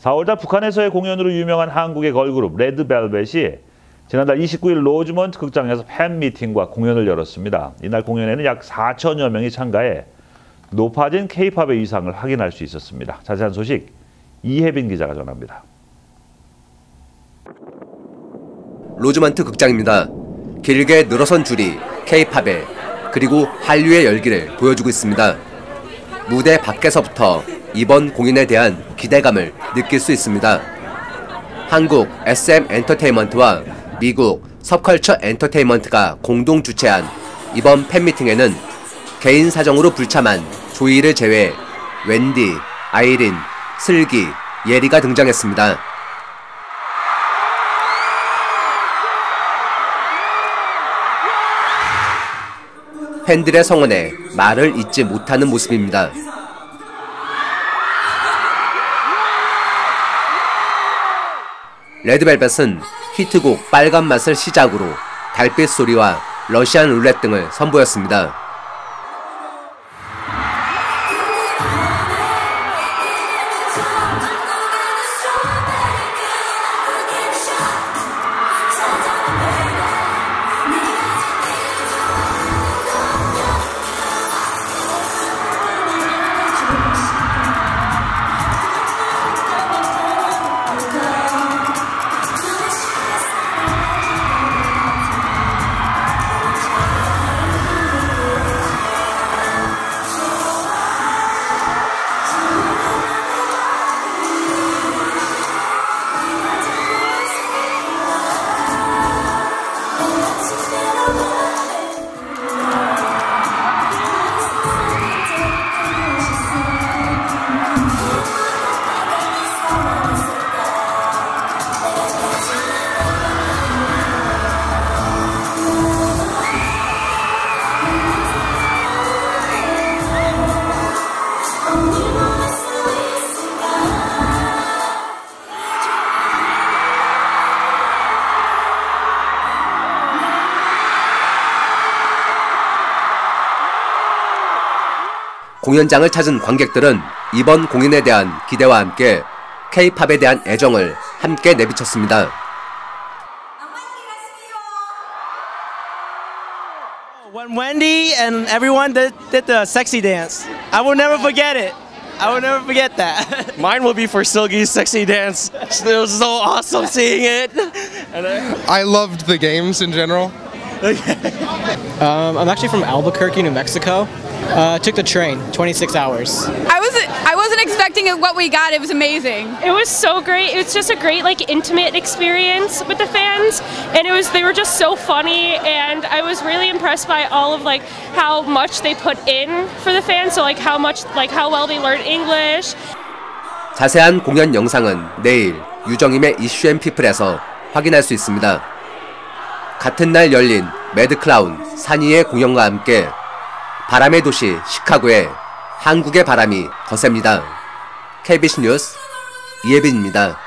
4월달 북한에서의 공연으로 유명한 한국의 걸그룹 레드벨벳이 지난달 29일 로즈먼트 극장에서 팬미팅과 공연을 열었습니다. 이날 공연에는 약 4천여 명이 참가해 높아진 케이팝의 위상을 확인할 수 있었습니다. 자세한 소식 이혜빈 기자가 전합니다. 로즈먼트 극장입니다. 길게 늘어선 줄이 케이팝의 그리고 한류의 열기를 보여주고 있습니다. 무대 밖에서부터 이번 공연에 대한 기대감을 느낄 수 있습니다. 한국 SM 엔터테인먼트와 미국 섭컬처 엔터테인먼트가 공동 주최한 이번 팬미팅에는 개인 사정으로 불참한 조이를 제외 웬디, 아이린, 슬기, 예리가 등장했습니다. 팬들의 성원에 말을 잇지 못하는 모습입니다. 레드벨벳은 히트곡 빨간 맛을 시작으로 달빛 소리와 러시안 룰렛 등을 선보였습니다. 공연장을 찾은 관객들은 이번 공연에 대한 기대와 함께 K-팝에 대한 애정을 함께 내비쳤습니다. When Wendy and everyone did, did the sexy dance, I will never forget it. I will never forget that. Mine will be for Silgi's sexy dance. It was so awesome seeing it. I loved the games in general. Um, I'm actually from Albuquerque, New Mexico. Uh, took the train, 26 hours. I wasn't I wasn't expecting it, what we got. It was amazing. It was so great. It was just a great like intimate experience with the fans and it was they were just so funny and I was really impressed by all of like how much they put in for the fans. So like how much like how well they learned English. 자세한 공연 영상은 내일 유정임의 이슈 앤 피플에서 확인할 수 있습니다. 같은 날 열린 매드클라운 산이의 공연과 함께 바람의 도시 시카고에 한국의 바람이 거셉니다. KBC 뉴스 이예빈입니다.